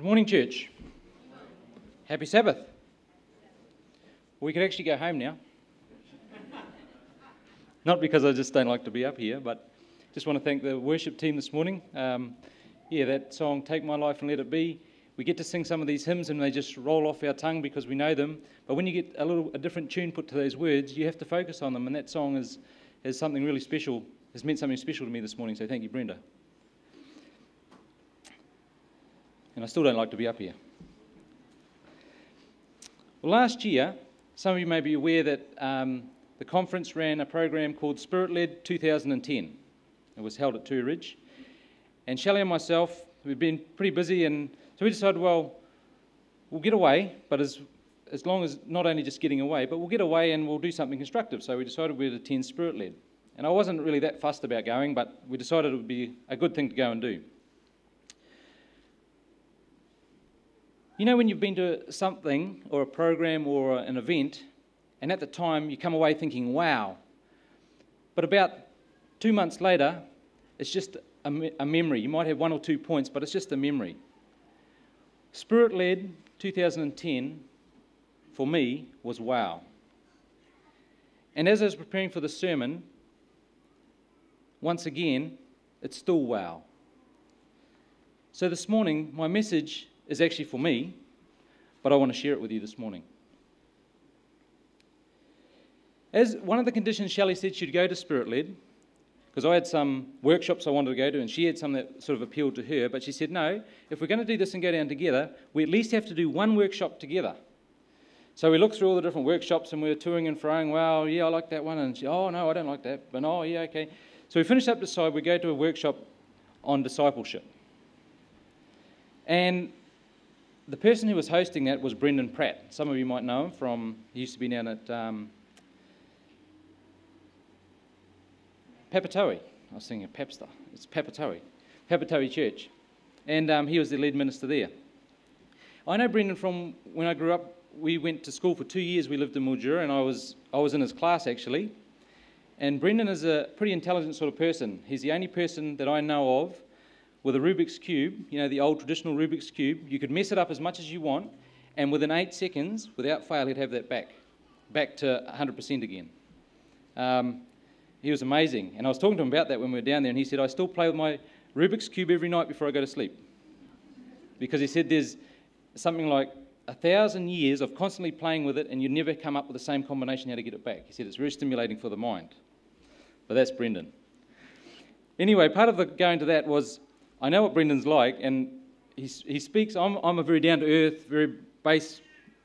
Good morning, church. Happy Sabbath. We could actually go home now. Not because I just don't like to be up here, but just want to thank the worship team this morning. Um, yeah, that song, Take My Life and Let It Be, we get to sing some of these hymns and they just roll off our tongue because we know them. But when you get a little a different tune put to those words, you have to focus on them. And that song is, is something really special, has meant something special to me this morning. So thank you, Brenda. And I still don't like to be up here. Well, last year, some of you may be aware that um, the conference ran a program called Spirit Led 2010. It was held at Tui Ridge. And Shelley and myself, we've been pretty busy, and so we decided, well, we'll get away, but as, as long as not only just getting away, but we'll get away and we'll do something constructive. So we decided we'd attend Spirit Led. And I wasn't really that fussed about going, but we decided it would be a good thing to go and do. You know, when you've been to something or a program or an event, and at the time you come away thinking, wow. But about two months later, it's just a, me- a memory. You might have one or two points, but it's just a memory. Spirit led 2010 for me was wow. And as I was preparing for the sermon, once again, it's still wow. So this morning, my message is actually for me, but I want to share it with you this morning. As one of the conditions Shelley said she'd go to Spirit Led, because I had some workshops I wanted to go to, and she had some that sort of appealed to her, but she said, no, if we're going to do this and go down together, we at least have to do one workshop together. So we looked through all the different workshops and we were touring and froing. Well, yeah, I like that one. And she, oh, no, I don't like that. But oh, yeah, okay. So we finished up, decide we go to a workshop on discipleship. And the person who was hosting that was Brendan Pratt. Some of you might know him from, he used to be down at um, Papatoetoe. I was thinking of Papster. It's Papatoetoe. Papatoetoe Church. And um, he was the lead minister there. I know Brendan from when I grew up. We went to school for two years. We lived in Mildura, and I was, I was in his class actually. And Brendan is a pretty intelligent sort of person. He's the only person that I know of with a Rubik's Cube, you know, the old traditional Rubik's Cube, you could mess it up as much as you want, and within eight seconds, without fail, he'd have that back, back to 100% again. Um, he was amazing. And I was talking to him about that when we were down there, and he said, I still play with my Rubik's Cube every night before I go to sleep. Because he said there's something like a thousand years of constantly playing with it, and you never come up with the same combination how to get it back. He said it's very stimulating for the mind. But that's Brendan. Anyway, part of the going to that was I know what Brendan's like, and he, he speaks. I'm, I'm a very down to earth, very base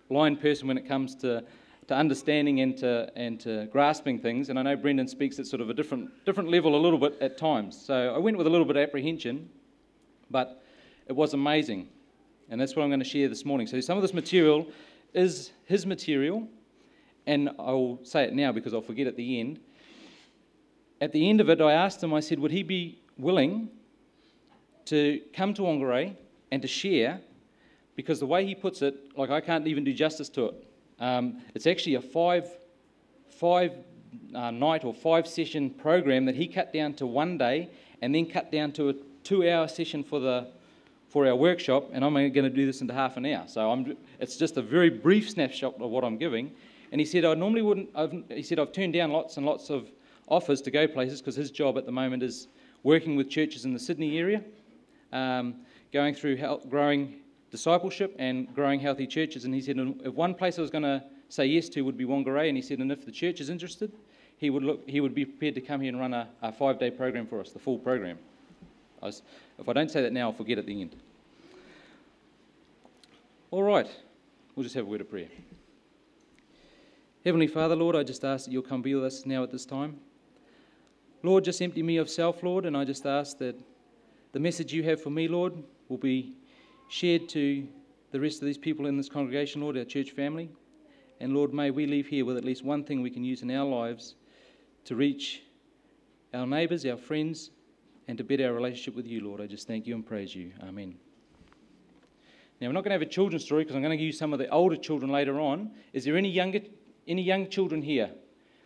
line person when it comes to, to understanding and to, and to grasping things. And I know Brendan speaks at sort of a different, different level a little bit at times. So I went with a little bit of apprehension, but it was amazing. And that's what I'm going to share this morning. So some of this material is his material, and I'll say it now because I'll forget at the end. At the end of it, I asked him, I said, would he be willing to come to Whangarei and to share, because the way he puts it, like I can't even do justice to it. Um, it's actually a five, five uh, night or five session program that he cut down to one day and then cut down to a two hour session for the for our workshop, and I'm going to do this into half an hour. So I'm, it's just a very brief snapshot of what I'm giving. And he said, I normally wouldn't, I've, he said, I've turned down lots and lots of offers to go places because his job at the moment is working with churches in the Sydney area um, going through growing discipleship and growing healthy churches. And he said, if one place I was going to say yes to would be Whangarei, and he said, and if the church is interested, he would, look, he would be prepared to come here and run a, a five day program for us, the full program. I was, if I don't say that now, I'll forget at the end. All right, we'll just have a word of prayer. Heavenly Father, Lord, I just ask that you'll come be with us now at this time. Lord, just empty me of self, Lord, and I just ask that the message you have for me, Lord, will be shared to the rest of these people in this congregation, Lord, our church family. And Lord, may we leave here with at least one thing we can use in our lives to reach our neighbours, our friends, and to better our relationship with you, Lord. I just thank you and praise you. Amen. Now, we're not going to have a children's story because I'm going to give you some of the older children later on. Is there any younger, any young children here?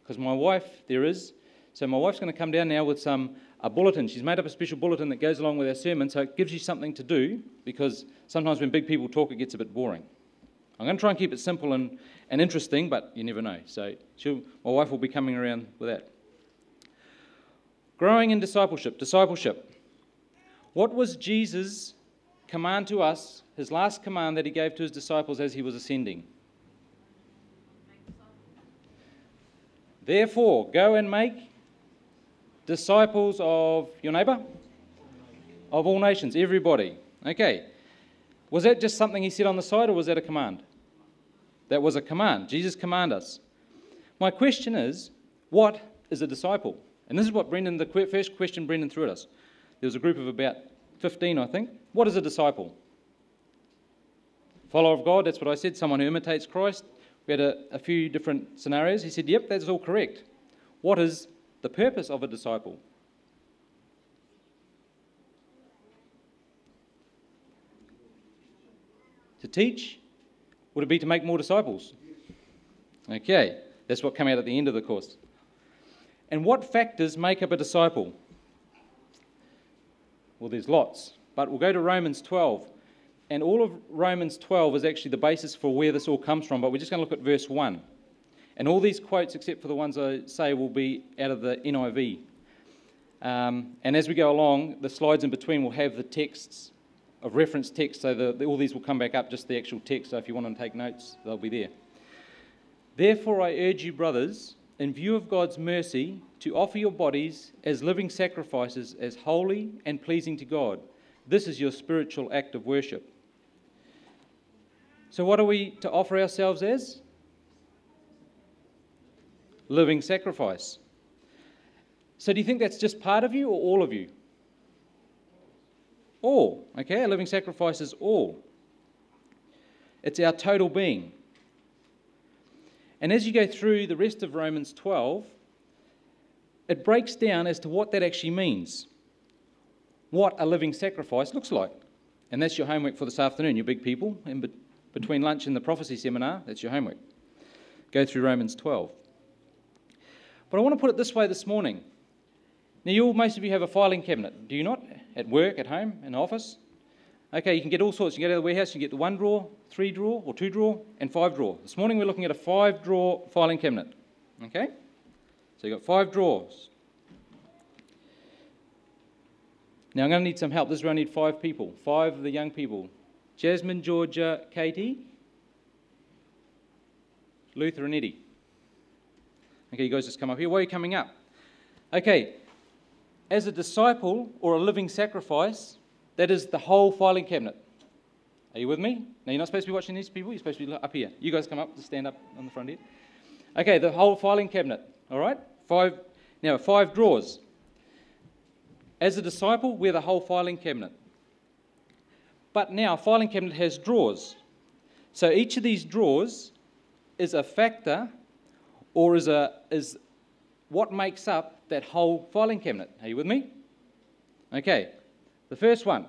Because my wife, there is. So my wife's going to come down now with some a bulletin. She's made up a special bulletin that goes along with our sermon, so it gives you something to do because sometimes when big people talk, it gets a bit boring. I'm going to try and keep it simple and, and interesting, but you never know. So my wife will be coming around with that. Growing in discipleship. Discipleship. What was Jesus' command to us, his last command that he gave to his disciples as he was ascending? Therefore, go and make disciples of your neighbour, of all nations, everybody. Okay. Was that just something he said on the side, or was that a command? That was a command. Jesus commanded us. My question is, what is a disciple? And this is what Brendan, the first question Brendan threw at us. There was a group of about 15, I think. What is a disciple? Follower of God, that's what I said, someone who imitates Christ. We had a, a few different scenarios. He said, Yep, that's all correct. What is the purpose of a disciple? To teach, would it be to make more disciples? Okay, that's what came out at the end of the course. And what factors make up a disciple? Well, there's lots, but we'll go to Romans 12. And all of Romans 12 is actually the basis for where this all comes from, but we're just going to look at verse 1. And all these quotes, except for the ones I say, will be out of the NIV. Um, and as we go along, the slides in between will have the texts of reference text, so the, the, all these will come back up, just the actual text. So if you want to take notes, they'll be there. Therefore, I urge you, brothers, in view of God's mercy, to offer your bodies as living sacrifices, as holy and pleasing to God. This is your spiritual act of worship. So, what are we to offer ourselves as? Living sacrifice. So, do you think that's just part of you or all of you? All. Okay, a living sacrifice is all. It's our total being. And as you go through the rest of Romans 12, it breaks down as to what that actually means. What a living sacrifice looks like. And that's your homework for this afternoon, you big people. In be- between lunch and the prophecy seminar, that's your homework. Go through Romans 12. But I want to put it this way this morning. Now, you all, most of you have a filing cabinet, do you not? At work, at home, in the office? Okay, you can get all sorts. You can go to the warehouse, you can get the one drawer, three drawer, or two drawer, and five drawer. This morning we're looking at a five drawer filing cabinet. Okay? So you've got five drawers. Now I'm going to need some help. This is where I need five people. Five of the young people. Jasmine, Georgia, Katie, Luther, and Eddie. Okay, you guys just come up here. Why are you coming up? Okay, as a disciple or a living sacrifice, that is the whole filing cabinet. Are you with me? Now, you're not supposed to be watching these people, you're supposed to be up here. You guys come up, to stand up on the front here. Okay, the whole filing cabinet, all right? Five, now, five drawers. As a disciple, we're the whole filing cabinet. But now, filing cabinet has drawers. So each of these drawers is a factor or is, a, is what makes up that whole filing cabinet. Are you with me? Okay, the first one.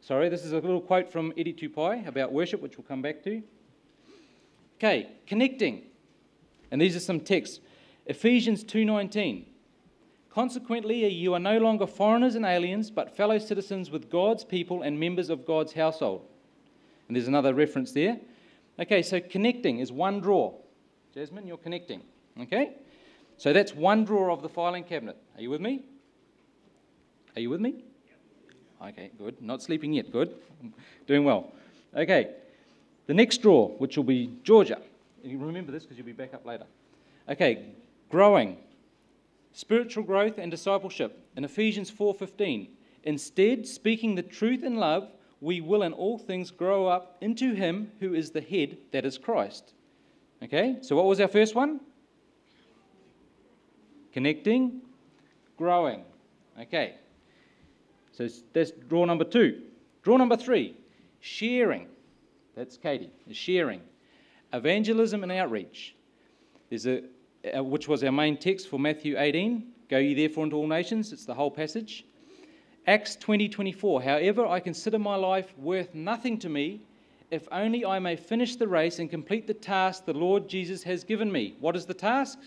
Sorry, this is a little quote from Eddie Tupai about worship, which we'll come back to. Okay, connecting. And these are some texts. Ephesians 2:19. Consequently, you are no longer foreigners and aliens, but fellow citizens with God's people and members of God's household. And there's another reference there. Okay, so connecting is one drawer. Jasmine, you're connecting. Okay? So that's one drawer of the filing cabinet. Are you with me? Are you with me? Okay, good. Not sleeping yet. Good. Doing well. Okay. The next drawer, which will be Georgia. You remember this because you'll be back up later. Okay, growing. Spiritual growth and discipleship in Ephesians 4:15. Instead, speaking the truth in love, we will in all things grow up into him who is the head, that is Christ. Okay? So what was our first one? Connecting, growing. Okay. So that's draw number two. Draw number three sharing. That's Katie, is sharing. Evangelism and outreach. There's a, uh, which was our main text for Matthew 18. Go ye therefore into all nations. It's the whole passage. Acts 20 24. However, I consider my life worth nothing to me if only I may finish the race and complete the task the Lord Jesus has given me. What is the task?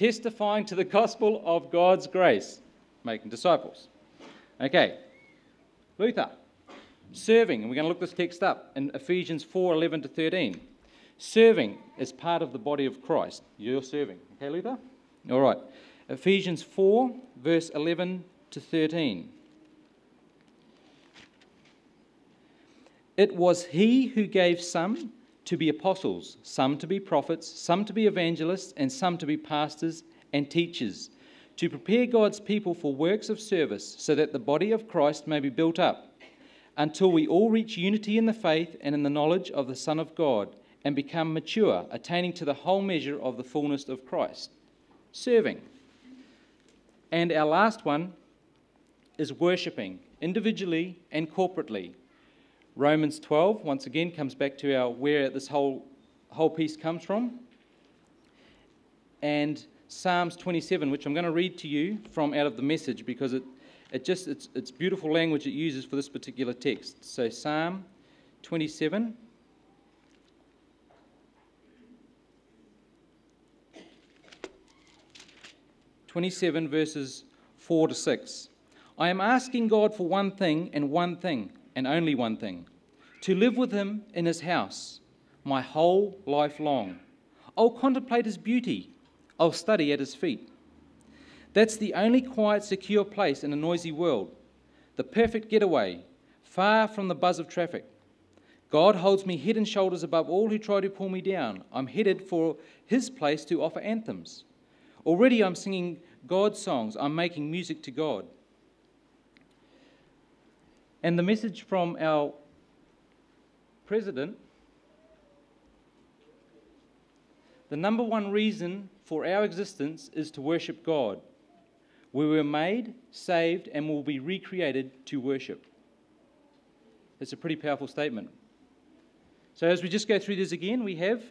testifying to the gospel of God's grace, making disciples. Okay, Luther, serving, and we're going to look this text up in Ephesians 4 11 to 13. Serving is part of the body of Christ. You're serving. Okay, Luther? All right. Ephesians 4, verse 11 to 13. It was he who gave some to be apostles, some to be prophets, some to be evangelists, and some to be pastors and teachers, to prepare God's people for works of service, so that the body of Christ may be built up, until we all reach unity in the faith and in the knowledge of the Son of God, and become mature, attaining to the whole measure of the fullness of Christ. Serving. And our last one is worshipping, individually and corporately. Romans 12, once again, comes back to our where this whole, whole piece comes from. And Psalms 27, which I'm going to read to you from out of the message because it, it just it's, it's beautiful language it uses for this particular text. So Psalm 27. Twenty-seven verses four to six. I am asking God for one thing and one thing and only one thing to live with him in his house my whole life long. I'll contemplate his beauty, I'll study at his feet. That's the only quiet, secure place in a noisy world, the perfect getaway, far from the buzz of traffic. God holds me head and shoulders above all who try to pull me down. I'm headed for his place to offer anthems. Already I'm singing God's songs, I'm making music to God. And the message from our president the number one reason for our existence is to worship God. We were made, saved, and will be recreated to worship. It's a pretty powerful statement. So, as we just go through this again, we have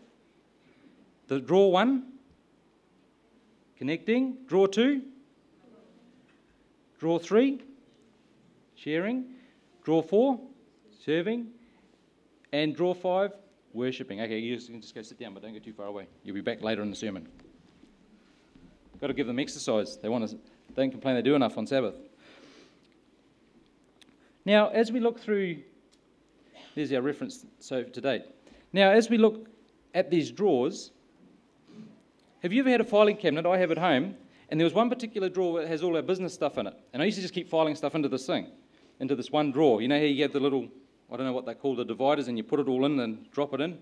the draw one, connecting, draw two, draw three, sharing, Draw four, serving. And draw five, worshipping. Okay, you can just go sit down, but don't go too far away. You'll be back later in the sermon. Got to give them exercise. They want to. Don't complain they do enough on Sabbath. Now, as we look through, there's our reference so to date. Now, as we look at these drawers, have you ever had a filing cabinet? I have at home, and there was one particular drawer that has all our business stuff in it, and I used to just keep filing stuff into this thing into this one drawer. You know how you have the little, I don't know what they call the dividers, and you put it all in and drop it in?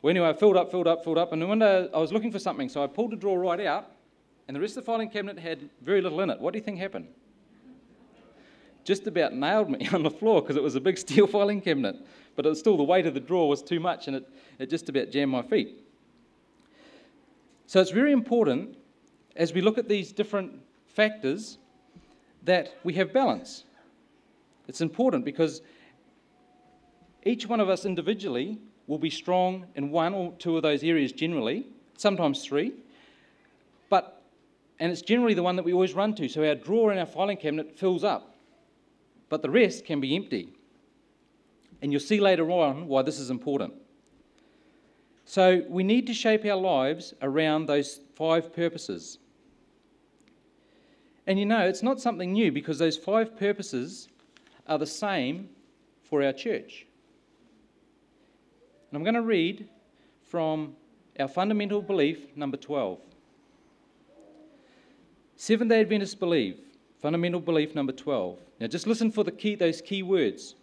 Well, anyway, I filled up, filled up, filled up, and one day uh, I was looking for something, so I pulled the drawer right out, and the rest of the filing cabinet had very little in it. What do you think happened? Just about nailed me on the floor because it was a big steel filing cabinet, but it was still the weight of the drawer was too much, and it, it just about jammed my feet. So it's very important as we look at these different factors that we have balance. It's important because each one of us individually will be strong in one or two of those areas generally, sometimes three. But, and it's generally the one that we always run to. So our drawer in our filing cabinet fills up, but the rest can be empty. And you'll see later on why this is important. So we need to shape our lives around those five purposes. And you know, it's not something new because those five purposes are the same for our church. And I'm going to read from our fundamental belief, number 12. Seventh day Adventists believe, fundamental belief number 12. Now just listen for the key, those key words.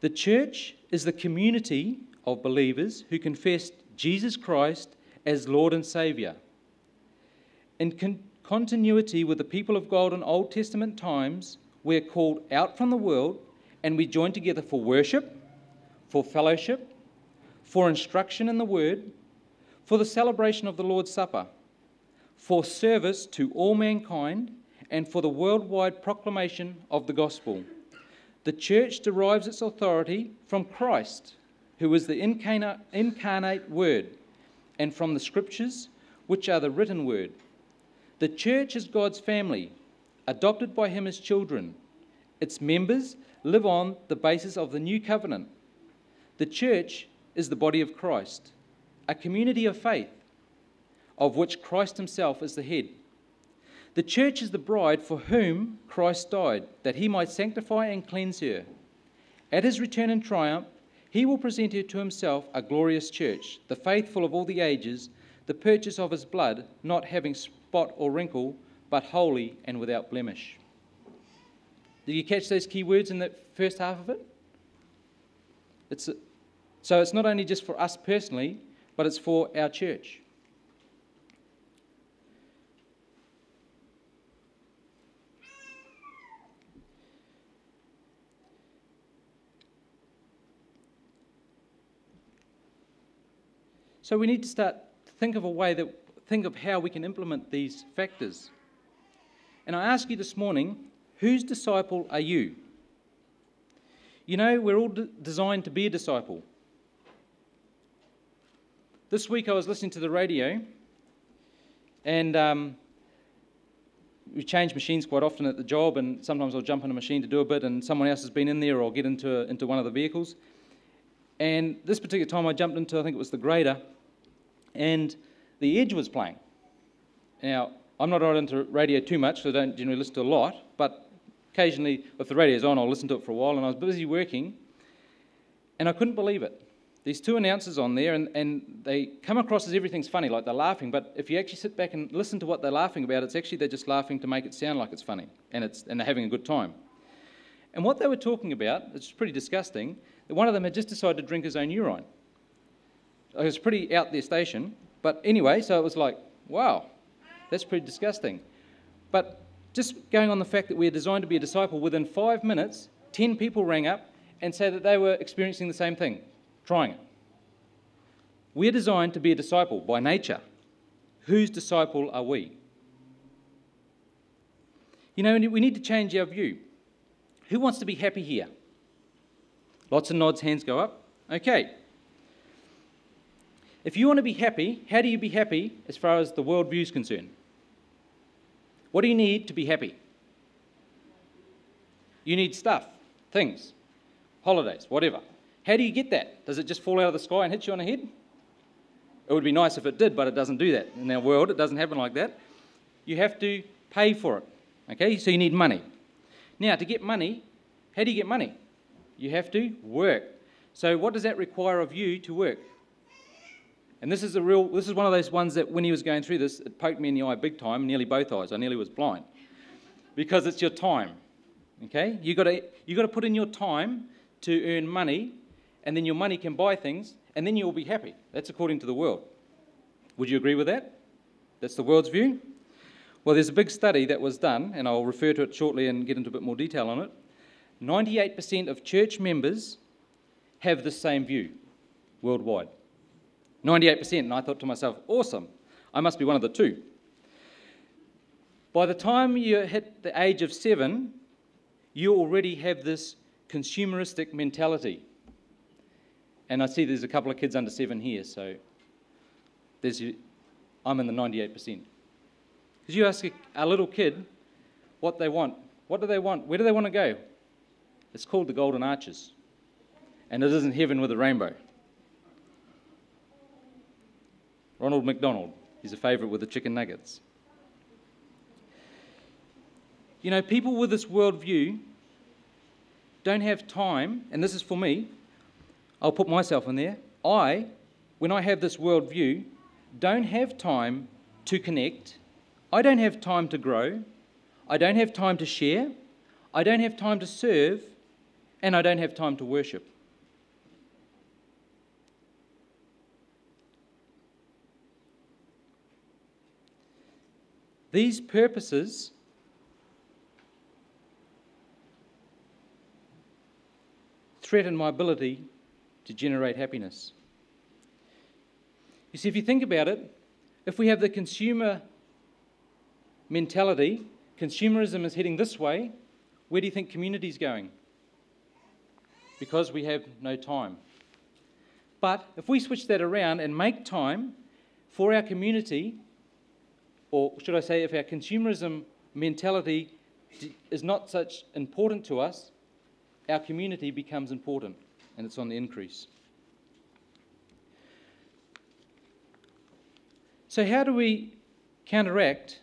The church is the community of believers who confess Jesus Christ as Lord and Saviour. In con- continuity with the people of God in Old Testament times, we're called out from the world and we join together for worship, for fellowship, for instruction in the word, for the celebration of the Lord's Supper, for service to all mankind, and for the worldwide proclamation of the gospel. The church derives its authority from Christ, who is the incarnate, word, and from the scriptures, which are the written word. The church is God's family, adopted by him as children. Its members live on the basis of the new covenant. The church is the body of Christ, a community of faith, of which Christ himself is the head. The church is the bride for whom Christ died, that he might sanctify and cleanse her. At his return in triumph, he will present her to himself a glorious church, the faithful of all the ages, the purchase of his blood, not having spot or wrinkle, but holy and without blemish. Did you catch those key words in that first half of it? It's so it's not only just for us personally, but it's for our church. So we need to start to think of a way that think of how we can implement these factors. And I ask you this morning, whose disciple are you? You know, we're all de- designed to be a disciple. This week I was listening to the radio, and um, we change machines quite often at the job, and sometimes I'll jump in a machine to do a bit, and someone else has been in there, or I'll get into, into one of the vehicles. And this particular time I jumped into, I think it was the grader, and the Edge was playing. Now, I'm not into radio too much, so I don't generally listen to a lot, but occasionally, if the radio's on, I'll listen to it for a while, and I was busy working, and I couldn't believe it. These two announcers on there, and, and they come across as everything's funny, like they're laughing, but if you actually sit back and listen to what they're laughing about, it's actually they're just laughing to make it sound like it's funny, and, it's, and they're having a good time. And what they were talking about, it's pretty disgusting, that one of them had just decided to drink his own urine. It was pretty out there station. But anyway, so it was like, wow, that's pretty disgusting. But just going on the fact that we are designed to be a disciple, within five minutes, 10 people rang up and said that they were experiencing the same thing, trying it. We're designed to be a disciple by nature. Whose disciple are we? You know, we need to change our view. Who wants to be happy here? Lots of nods, hands go up. Okay, if you want to be happy, how do you be happy as far as the worldview is concerned? What do you need to be happy? You need stuff, things, holidays, whatever. How do you get that? Does it just fall out of the sky and hit you on the head? It would be nice if it did, but it doesn't do that. In our world, it doesn't happen like that. You have to pay for it. Okay, so you need money. Now, to get money, how do you get money? You have to work. So, what does that require of you to work? And this is a real, this is one of those ones that when he was going through this, it poked me in the eye big time, nearly both eyes. I nearly was blind. Because it's your time. Okay? You've got to, you got to put in your time to earn money, and then your money can buy things, and then you'll be happy. That's according to the world. Would you agree with that? That's the world's view? Well, there's a big study that was done, and I'll refer to it shortly and get into a bit more detail on it. 98% of church members have the same view worldwide. 98%. And I thought to myself, awesome, I must be one of the two. By the time you hit the age of seven, you already have this consumeristic mentality. And I see there's a couple of kids under seven here, so there's, I'm in the 98%. Because you ask a, a little kid what they want. What do they want? Where do they want to go? It's called the Golden Arches. And it isn't heaven with a rainbow. Ronald McDonald. He's a favourite with the chicken nuggets. You know, people with this worldview don't have time, and this is for me, I'll put myself in there. I, when I have this worldview, don't have time to connect. I don't have time to grow. I don't have time to share. I don't have time to serve. And I don't have time to worship. These purposes threaten my ability to generate happiness. You see, if you think about it, if we have the consumer mentality, consumerism is heading this way, where do you think community is going? Because we have no time. But if we switch that around and make time for our community or should I say, if our consumerism mentality is not such important to us, our community becomes important and it's on the increase. So, how do we counteract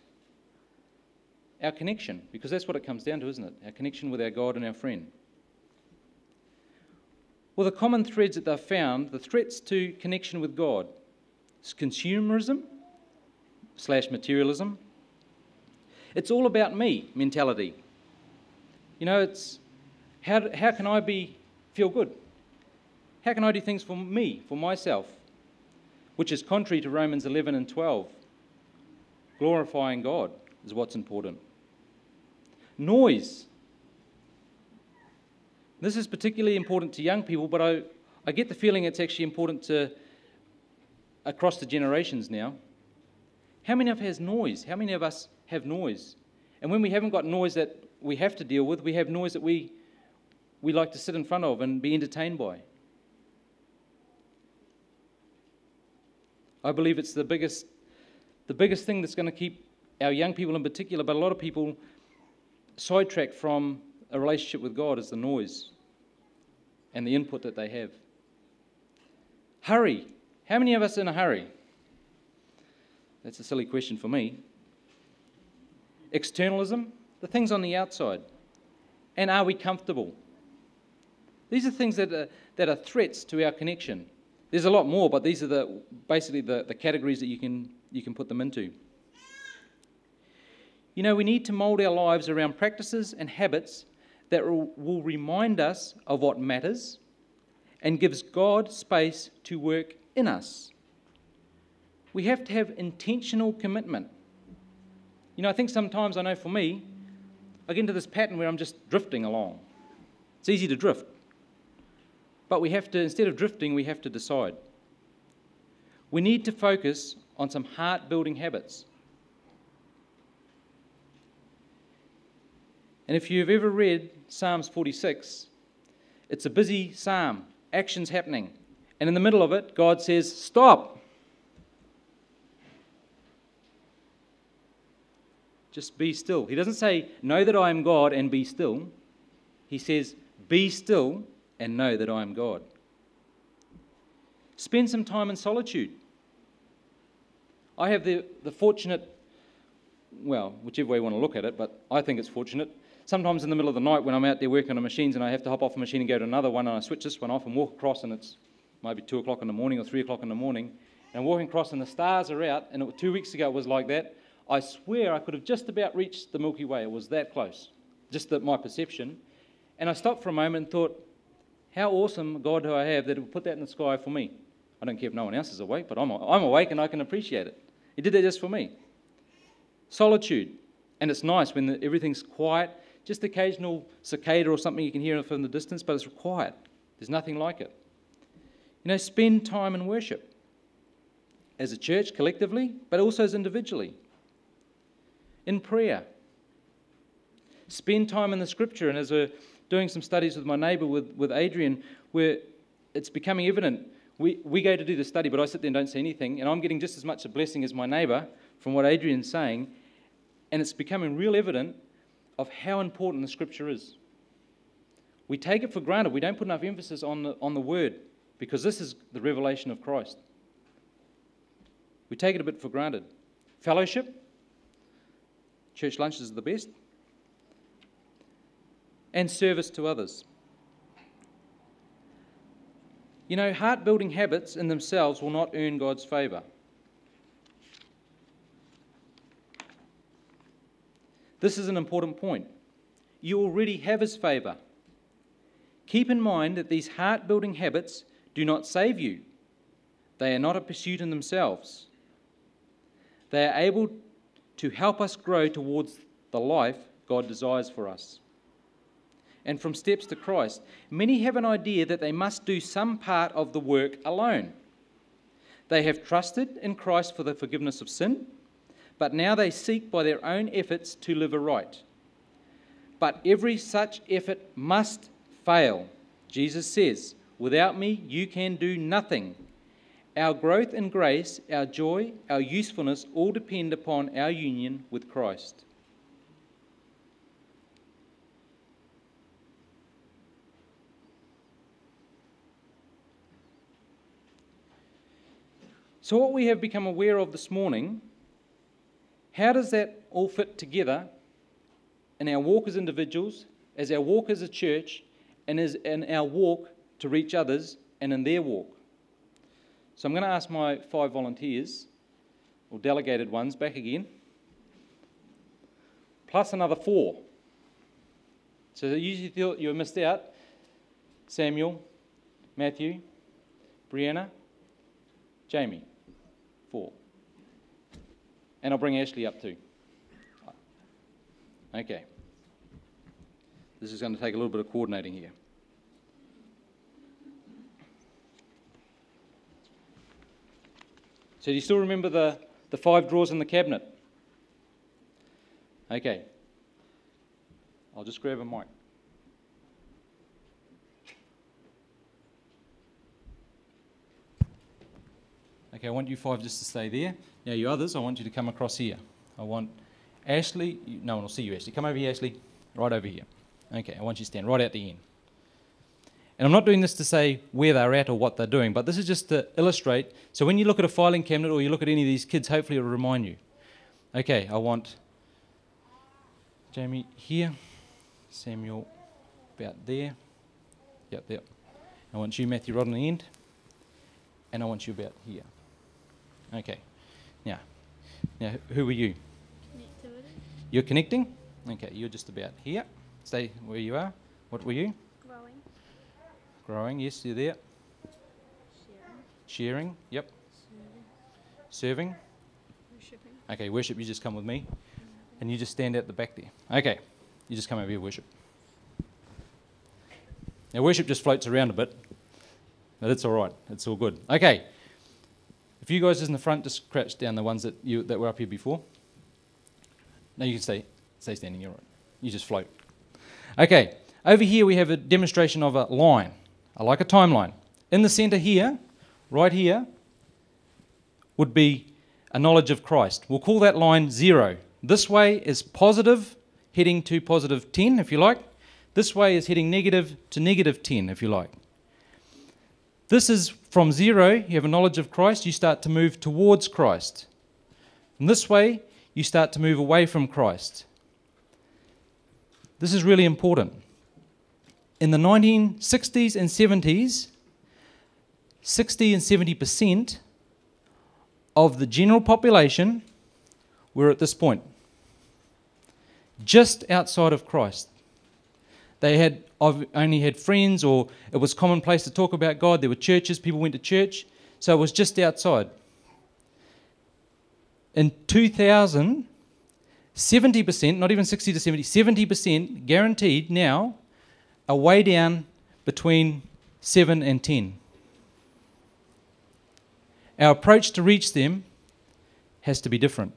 our connection? Because that's what it comes down to, isn't it? Our connection with our God and our friend. Well, the common threads that they've found, the threats to connection with God, is consumerism slash materialism. It's all about me mentality. You know, it's how, how can I be feel good? How can I do things for me, for myself? Which is contrary to Romans 11 and 12. Glorifying God is what's important. Noise. This is particularly important to young people, but I, I get the feeling it's actually important to across the generations now. How many of us has noise? How many of us have noise? And when we haven't got noise that we have to deal with, we have noise that we, we like to sit in front of and be entertained by. I believe it's the biggest, the biggest thing that's going to keep our young people in particular, but a lot of people sidetracked from a relationship with God is the noise and the input that they have. Hurry. How many of us in a hurry? That's a silly question for me. Externalism, the things on the outside. And are we comfortable? These are things that are, that are threats to our connection. There's a lot more, but these are the, basically the, the categories that you can, you can put them into. You know, we need to mould our lives around practices and habits that will, will remind us of what matters and gives God space to work in us. We have to have intentional commitment. You know, I think sometimes, I know for me, I get into this pattern where I'm just drifting along. It's easy to drift. But we have to, instead of drifting, we have to decide. We need to focus on some heart building habits. And if you've ever read Psalms 46, it's a busy psalm, actions happening. And in the middle of it, God says, Stop! Just be still. He doesn't say, Know that I am God and be still. He says, Be still and know that I am God. Spend some time in solitude. I have the, the fortunate, well, whichever way you want to look at it, but I think it's fortunate. Sometimes in the middle of the night when I'm out there working on the machines and I have to hop off a machine and go to another one and I switch this one off and walk across and it's maybe 2 o'clock in the morning or 3 o'clock in the morning and I'm walking across and the stars are out and it, two weeks ago it was like that. I swear I could have just about reached the Milky Way. It was that close, just the, my perception. And I stopped for a moment and thought, how awesome God do I have that will put that in the sky for me? I don't care if no one else is awake, but I'm, I'm awake and I can appreciate it. He did that just for me. Solitude. And it's nice when the, everything's quiet, just occasional cicada or something you can hear from the distance, but it's quiet. There's nothing like it. You know, spend time in worship as a church collectively, but also as individually. In prayer. Spend time in the scripture, and as a doing some studies with my neighbour, with, with Adrian, where it's becoming evident. We, we go to do the study, but I sit there and don't say anything, and I'm getting just as much a blessing as my neighbour from what Adrian's saying, and it's becoming real evident of how important the scripture is. We take it for granted. We don't put enough emphasis on the, on the word because this is the revelation of Christ. We take it a bit for granted. Fellowship, church lunches are the best and service to others. You know, heart building habits in themselves will not earn God's favour. This is an important point. You already have His favour. Keep in mind that these heart building habits do not save you, they are not a pursuit in themselves. They are able to help us grow towards the life God desires for us and from steps to Christ, many have an idea that they must do some part of the work alone. They have trusted in Christ for the forgiveness of sin, but now they seek by their own efforts to live aright. But every such effort must fail. Jesus says, Without me, you can do nothing. Our growth in grace, our joy, our usefulness all depend upon our union with Christ. So, what we have become aware of this morning, how does that all fit together in our walk as individuals, as our walk as a church, and as in our walk to reach others and in their walk? So, I'm going to ask my five volunteers, or delegated ones, back again, plus another four. So, you usually thought you missed out Samuel, Matthew, Brianna, Jamie. Four. And I'll bring Ashley up too. Okay. This is going to take a little bit of coordinating here. So, do you still remember the, the five drawers in the cabinet? Okay. I'll just grab a mic. Okay, I want you five just to stay there. Now, you others, I want you to come across here. I want Ashley, no one will see you, Ashley. Come over here, Ashley. Right over here. Okay, I want you to stand right at the end. And I'm not doing this to say where they're at or what they're doing, but this is just to illustrate. So when you look at a filing cabinet or you look at any of these kids, hopefully it'll remind you. Okay, I want Jamie here, Samuel about there. Yep, yep. I want you, Matthew, right on the end. And I want you about here. Okay. Now, now who are you? Connectivity. You're connecting? Okay, you're just about here. Stay where you are. What were you? Growing. Growing, yes, you're there. Sharing. Sharing, yep. Serving. Serving. Worshipping. Okay, worship, you just come with me. And you just stand at the back there. Okay, you just come over here, worship. Now, worship just floats around a bit, but it's all right. It's all good. Okay, if you guys in the front just crouch down, the ones that you that were up here before. No, you can stay stay standing. You're right. You just float. Okay, over here we have a demonstration of a line, I like a timeline. In the centre here, right here, would be a knowledge of Christ. We'll call that line zero. This way is positive, heading to positive 10, if you like. This way is heading negative to negative 10, if you like. This is from zero, you have a knowledge of Christ, you start to move towards Christ. And this way, you start to move away from Christ. This is really important. In the 1960s and 70s, 60 and 70% of the general population were at this point, just outside of Christ. They had only had friends, or it was commonplace to talk about God. There were churches, people went to church, so it was just outside. In 2000, 70%, not even 60 to 70, 70% guaranteed now are way down between 7 and 10. Our approach to reach them has to be different.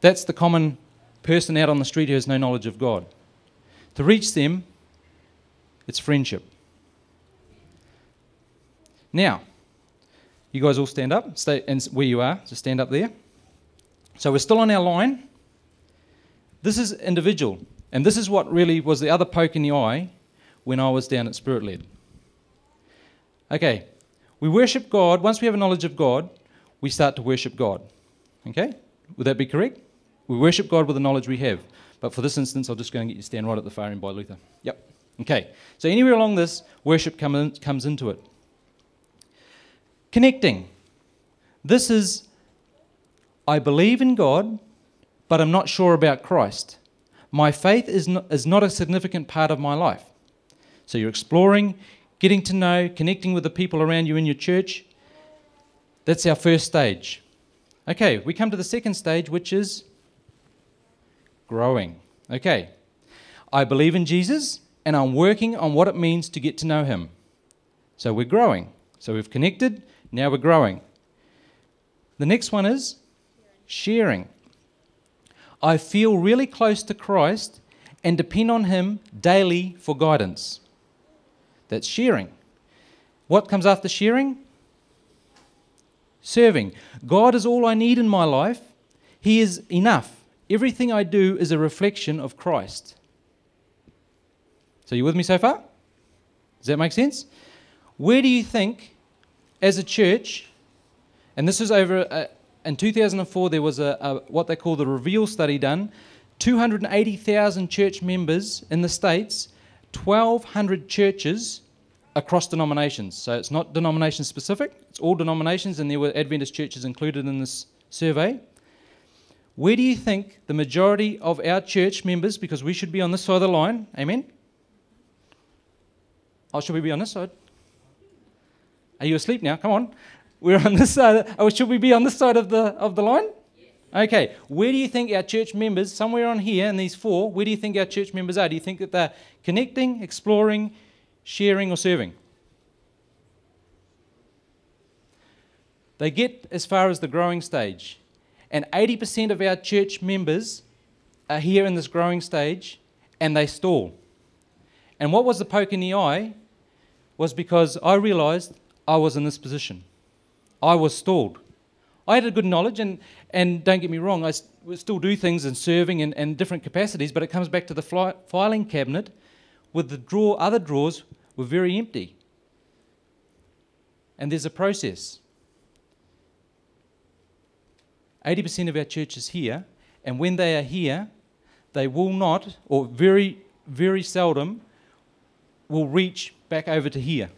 That's the common person out on the street who has no knowledge of God. To reach them, it's friendship. Now, you guys all stand up, stay and where you are, just stand up there. So we're still on our line. This is individual, and this is what really was the other poke in the eye when I was down at Spirit Led. Okay, we worship God. Once we have a knowledge of God, we start to worship God. Okay, would that be correct? We worship God with the knowledge we have. But for this instance, I'll just go and get you to stand right at the far end by Luther. Yep. Okay. So anywhere along this, worship come in, comes into it. Connecting. This is, I believe in God, but I'm not sure about Christ. My faith is not, is not a significant part of my life. So you're exploring, getting to know, connecting with the people around you in your church. That's our first stage. Okay, we come to the second stage, which is growing. Okay, I believe in Jesus and I'm working on what it means to get to know him. So we're growing. So we've connected, now we're growing. The next one is sharing. I feel really close to Christ and depend on him daily for guidance. That's sharing. What comes after sharing? Serving. God is all I need in my life. He is enough. Everything I do is a reflection of Christ. So, you with me so far? Does that make sense? Where do you think as a church, and this was over uh, in 2004, there was a, a what they call the Reveal study done. 280,000 church members in the States, 1,200 churches across denominations. So it's not denomination specific, it's all denominations, and there were Adventist churches included in this survey. Where do you think the majority of our church members, because we should be on this side of the line, amen? Oh, should we be on this side? Are you asleep now? Come on. We're on this side. Oh, should we be on this side of the, of the line? Okay, where do you think our church members, somewhere on here in these four, where do you think our church members are? Do you think that they're connecting, exploring, sharing, or serving? They get as far as the growing stage. And 80% of our church members are here in this growing stage and they stall. And what was the poke in the eye was because I realized I was in this position. I was stalled. I had a good knowledge, and, and don't get me wrong, I still do things in serving and, and different capacities, but it comes back to the fly, filing cabinet with the drawer, other drawers were very empty. And there's a process. 80% of our churches here, and when they are here, they will not, or very, very seldom, will reach back over to here.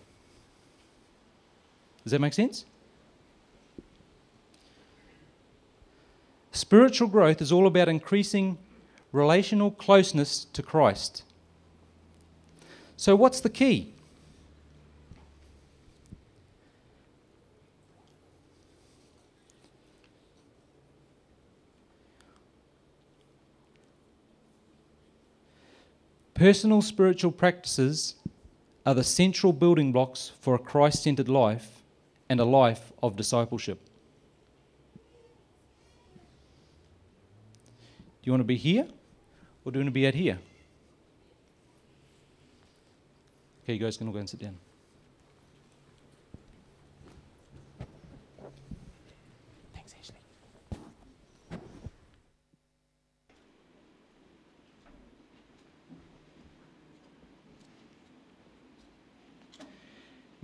Does that make sense? Spiritual growth is all about increasing relational closeness to Christ. So, what's the key? Personal spiritual practices are the central building blocks for a Christ centered life and a life of discipleship. Do you want to be here or do you want to be out here? Okay, you guys can all go and sit down. Thanks, Ashley.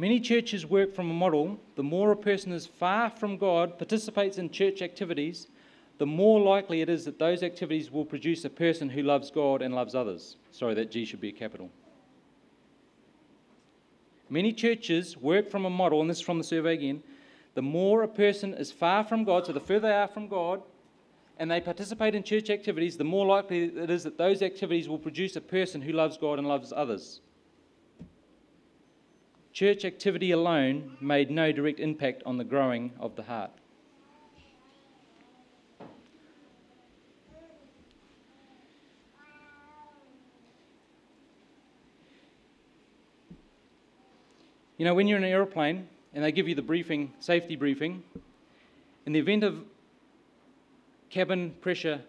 Many churches work from a model the more a person is far from God, participates in church activities, the more likely it is that those activities will produce a person who loves God and loves others. Sorry, that G should be a capital. Many churches work from a model, and this is from the survey again. The more a person is far from God, so the further they are from God, and they participate in church activities, the more likely it is that those activities will produce a person who loves God and loves others. Church activity alone made no direct impact on the growing of the heart. You know, when you're in an aeroplane and they give you the briefing, safety briefing, in the event of cabin pressure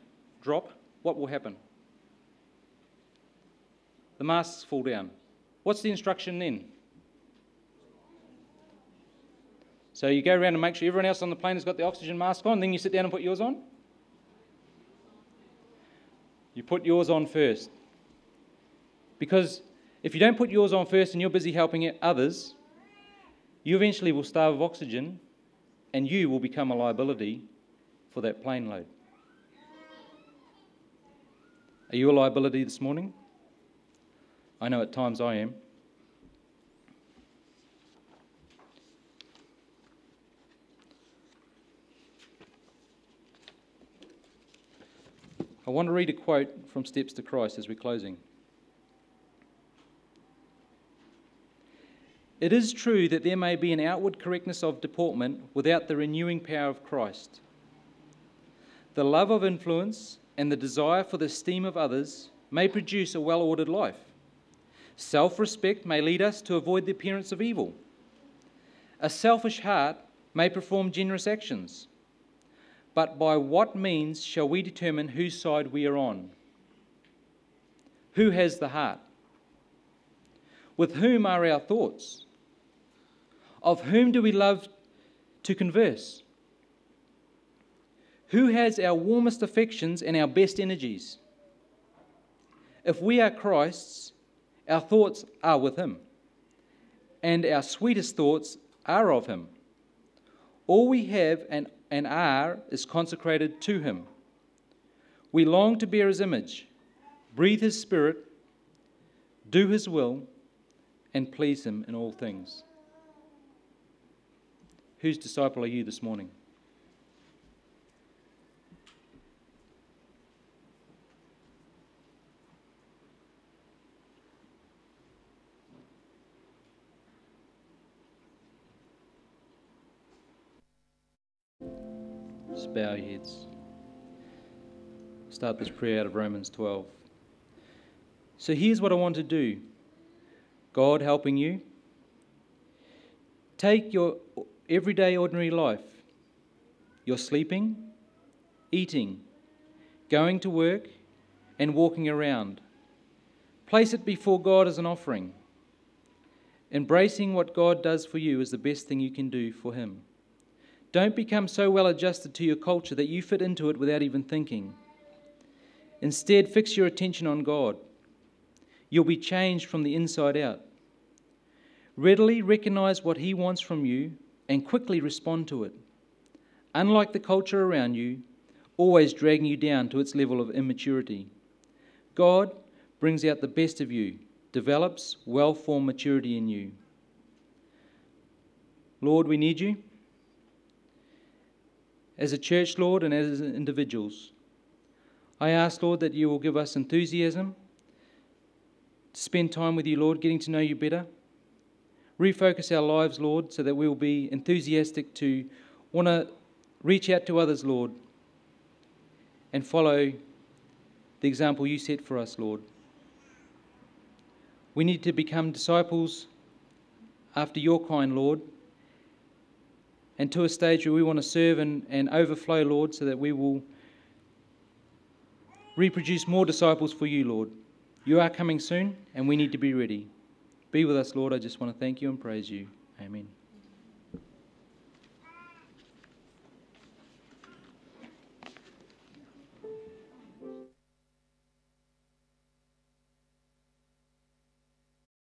drop, what will happen? The masks fall down. What's the instruction then? So you go around and make sure everyone else on the plane has got the oxygen mask on, then you sit down and put yours on? You put yours on first. Because if you don't put yours on first and you're busy helping others, you eventually will starve of oxygen and you will become a liability for that plane load. Are you a liability this morning? I know at times I am. I want to read a quote from Steps to Christ as we're closing. It is true that there may be an outward correctness of deportment without the renewing power of Christ. The love of influence and the desire for the esteem of others may produce a well ordered life. Self respect may lead us to avoid the appearance of evil. A selfish heart may perform generous actions. But by what means shall we determine whose side we are on? Who has the heart? With whom are our thoughts? Of whom do we love to converse? Who has our warmest affections and our best energies? If we are Christ's, our thoughts are with Him, and our sweetest thoughts are of Him. All we have and, and are is consecrated to Him. We long to bear His image, breathe His Spirit, do His will, and please Him in all things. Whose disciple are you this morning? Bow your heads. Start this prayer out of Romans 12. So here's what I want to do God helping you. Take your everyday, ordinary life, your sleeping, eating, going to work, and walking around. Place it before God as an offering. Embracing what God does for you is the best thing you can do for Him. Don't become so well adjusted to your culture that you fit into it without even thinking. Instead, fix your attention on God. You'll be changed from the inside out. Readily recognize what He wants from you and quickly respond to it. Unlike the culture around you, always dragging you down to its level of immaturity, God brings out the best of you, develops well formed maturity in you. Lord, we need you. As a church, Lord, and as individuals, I ask, Lord, that you will give us enthusiasm to spend time with you, Lord, getting to know you better. Refocus our lives, Lord, so that we will be enthusiastic to want to reach out to others, Lord, and follow the example you set for us, Lord. We need to become disciples after your kind, Lord, and to a stage where we want to serve and, and overflow, Lord, so that we will reproduce more disciples for you, Lord. You are coming soon, and we need to be ready. Be with us, Lord. I just want to thank you and praise you. Amen.